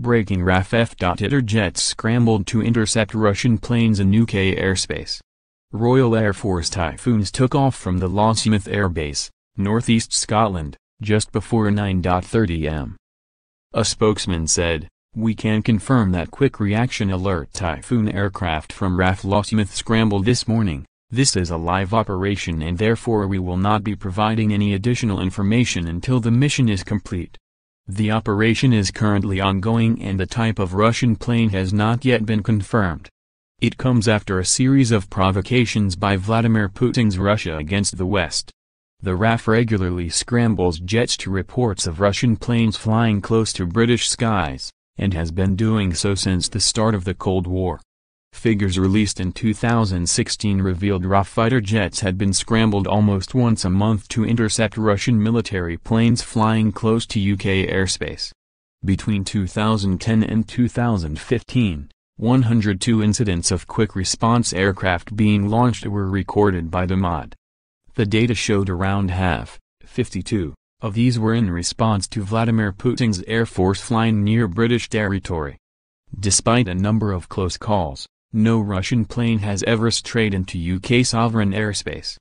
breaking RAF F.Iter jets scrambled to intercept Russian planes in UK airspace. Royal Air Force Typhoons took off from the Lossiemouth Air Base, northeast Scotland, just before 9.30 am. A spokesman said, We can confirm that Quick Reaction Alert Typhoon aircraft from RAF Lossiemouth scrambled this morning. This is a live operation and therefore we will not be providing any additional information until the mission is complete. The operation is currently ongoing and the type of Russian plane has not yet been confirmed. It comes after a series of provocations by Vladimir Putin's Russia against the West. The RAF regularly scrambles jets to reports of Russian planes flying close to British skies, and has been doing so since the start of the Cold War. Figures released in 2016 revealed RAF fighter jets had been scrambled almost once a month to intercept Russian military planes flying close to UK airspace. Between 2010 and 2015, 102 incidents of quick response aircraft being launched were recorded by the MOD. The data showed around half, 52, of these were in response to Vladimir Putin's Air Force flying near British territory. Despite a number of close calls, no Russian plane has ever strayed into UK sovereign airspace.